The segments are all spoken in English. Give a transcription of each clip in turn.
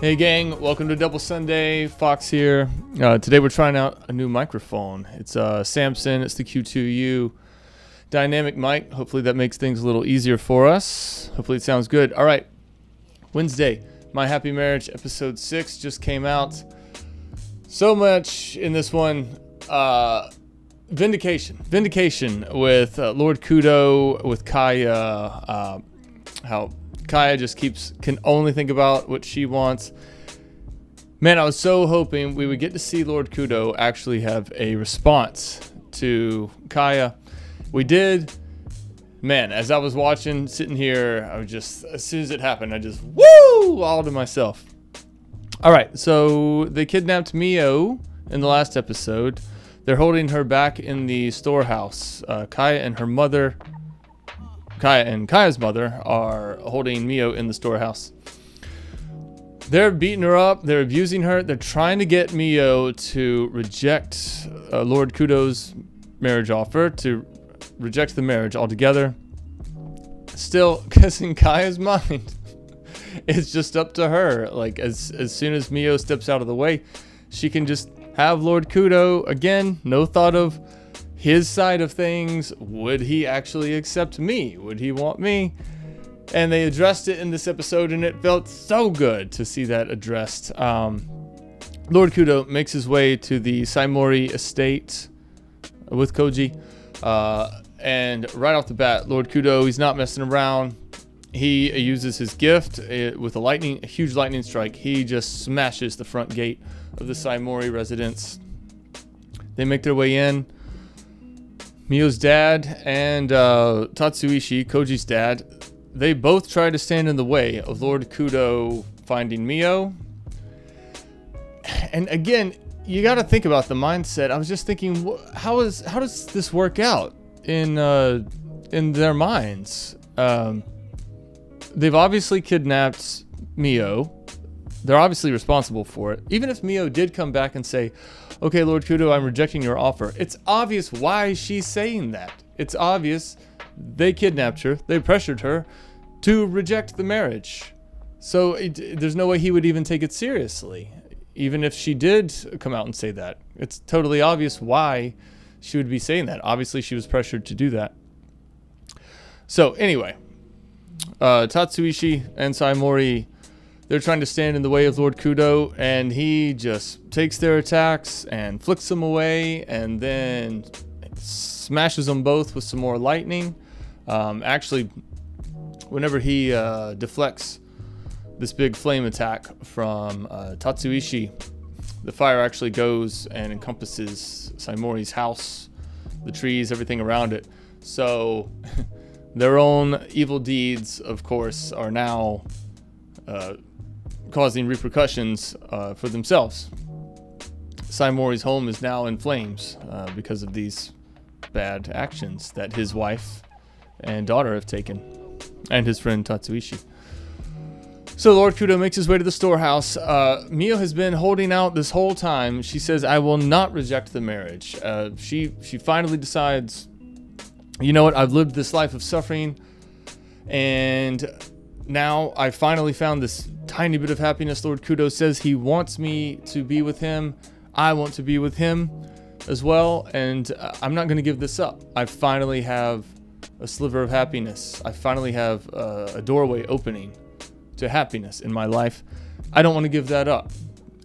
Hey gang, welcome to Double Sundae. Fox here. Uh, today we're trying out a new microphone. It's uh, Samson. It's the Q2U dynamic mic. Hopefully that makes things a little easier for us. Hopefully it sounds good. All right, Wednesday, My Happy Marriage episode six just came out. So much in this one. Uh, vindication, vindication with uh, Lord Kudo, with Kaya. Uh, how Kaya just keeps can only think about what she wants. Man, I was so hoping we would get to see Lord Kudo actually have a response to Kaya. We did. Man, as I was watching, sitting here, I was just as soon as it happened, I just woo all to myself. All right, so they kidnapped Mio in the last episode. They're holding her back in the storehouse. Uh, Kaya and her mother Kaya and Kaya's mother are holding Mio in the storehouse. They're beating her up. They're abusing her. They're trying to get Mio to reject uh, Lord Kudo's marriage offer, to reject the marriage altogether. Still, because in Kaya's mind, it's just up to her. Like as as soon as Mio steps out of the way, she can just have Lord Kudo again. No thought of his side of things. Would he actually accept me? Would he want me? And they addressed it in this episode, and it felt so good to see that addressed. Um, Lord Kudo makes his way to the Saimori estate with Koji. Uh, and right off the bat, Lord Kudo, he's not messing around. He uses his gift uh, with a lightning, a huge lightning strike. He just smashes the front gate of the Saimori residence. They make their way in. Mio's dad and uh, Tatsuishi, Koji's dad, they both try to stand in the way of Lord Kudo finding Mio. And again, you got to think about the mindset. I was just thinking, how is how does this work out in uh, in their minds? Um, they've obviously kidnapped Mio. They're obviously responsible for it. Even if Mio did come back and say, okay, Lord Kudo, I'm rejecting your offer. It's obvious why she's saying that. It's obvious they kidnapped her, they pressured her to reject the marriage. So it, there's no way he would even take it seriously, even if she did come out and say that. It's totally obvious why she would be saying that. Obviously, she was pressured to do that. So, anyway, uh, Tatsuishi and Saimori they're trying to stand in the way of Lord Kudo, and he just takes their attacks and flicks them away, and then smashes them both with some more lightning. Um, actually, whenever he uh, deflects this big flame attack from uh, Tatsuishi, the fire actually goes and encompasses Saimori's house, the trees, everything around it. So their own evil deeds, of course, are now uh, causing repercussions uh, for themselves. Saimori's home is now in flames uh, because of these bad actions that his wife and daughter have taken, and his friend Tatsuishi. So Lord Kudo makes his way to the storehouse. Uh, Mio has been holding out this whole time. She says, "I will not reject the marriage." Uh, she she finally decides, you know what? I've lived this life of suffering, and now I finally found this tiny bit of happiness. Lord Kudo says he wants me to be with him. I want to be with him as well, and uh, I'm not going to give this up. I finally have a sliver of happiness. I finally have uh, a doorway opening to happiness in my life. I don't want to give that up.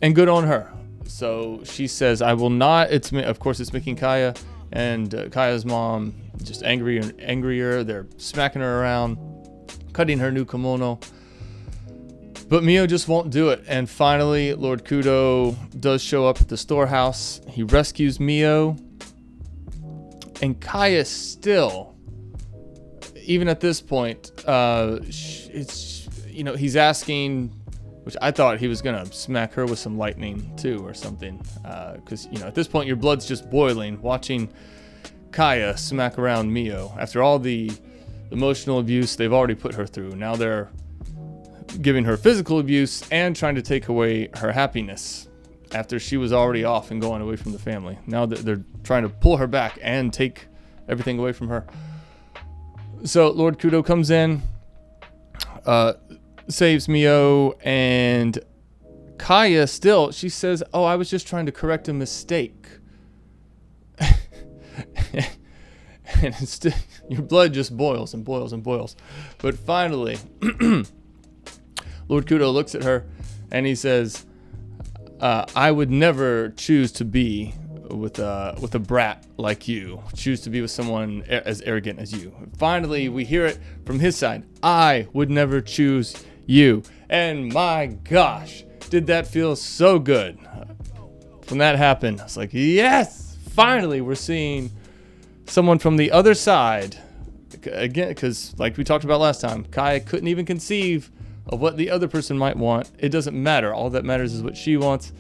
And good on her. So she says, I will not. It's of course it's making Kaya and uh, Kaya's mom just angrier and angrier. They're smacking her around cutting her new kimono. But Mio just won't do it. And finally, Lord Kudo does show up at the storehouse. He rescues Mio. And Kaya still, even at this point, uh, it's, you know, he's asking, which I thought he was going to smack her with some lightning too or something. Uh, because, uh, you know, at this point, your blood's just boiling watching Kaya smack around Mio after all the emotional abuse they've already put her through. Now they're giving her physical abuse and trying to take away her happiness after she was already off and going away from the family. Now they're trying to pull her back and take everything away from her. So Lord Kudo comes in, uh, saves Mio, and Kaya still, she says, "Oh, I was just trying to correct a mistake." And it's your blood just boils and boils and boils. But finally, Lord Kudo looks at her and he says, uh, "I would never choose to be with a with a brat like you. Choose to be with someone as arrogant as you." Finally, we hear it from his side. I would never choose you. And my gosh, did that feel so good when that happened? I was like, yes, finally, we're seeing someone from the other side again because like we talked about last time kaya couldn't even conceive of what the other person might want. It doesn't matter. All that matters is what she wants.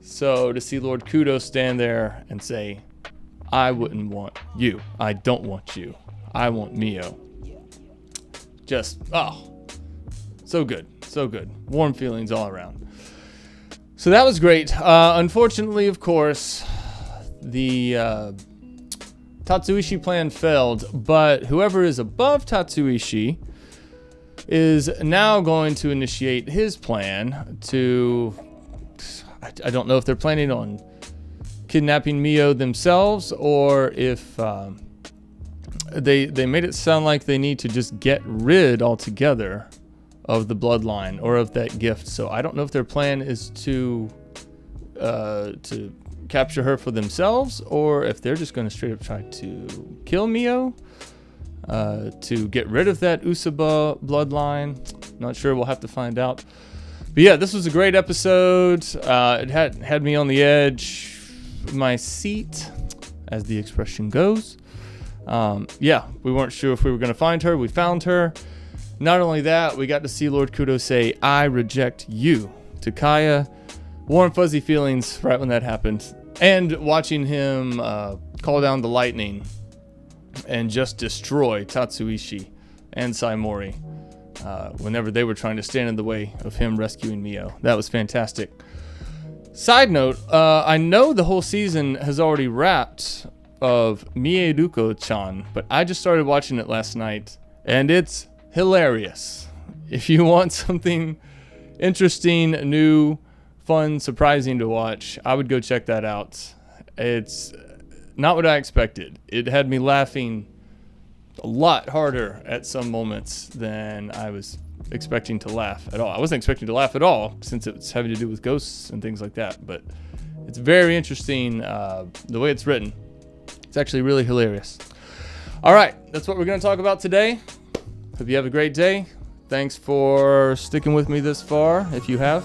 So to see lord kudo stand there and say i wouldn't want you. I don't want you. I want mio. Just oh so good so good. Warm feelings all around. So that was great. Uh, unfortunately of course the uh, Tatsuishi plan failed, but whoever is above Tatsuishi is now going to initiate his plan to. I don't know if they're planning on kidnapping Mio themselves or if um, they they made it sound like they need to just get rid altogether of the bloodline or of that gift. So I don't know if their plan is to uh, to capture her for themselves or if they're just going to straight up try to kill Mio uh, to get rid of that Usuba bloodline. Not sure. We'll have to find out. But yeah, this was a great episode. Uh, it had had me on the edge of my seat, as the expression goes. Um, yeah, we weren't sure if we were going to find her. We found her. Not only that, we got to see Lord Kudo say, I reject you to Kaya warm fuzzy feelings right when that happened. And watching him uh, call down the lightning and just destroy tatsuishi and saimori uh, whenever they were trying to stand in the way of him rescuing mio. That was fantastic. Side note uh, i know the whole season has already wrapped of mieruko-chan but i just started watching it last night and it's hilarious. If you want something interesting new fun, surprising to watch. I would go check that out. It's not what I expected. It had me laughing a lot harder at some moments than I was expecting to laugh at all. I wasn't expecting to laugh at all since it's having to do with ghosts and things like that. But it's very interesting uh, the way it's written. It's actually really hilarious. All right, that's what we're going to talk about today. Hope you have a great day. Thanks for sticking with me this far, if you have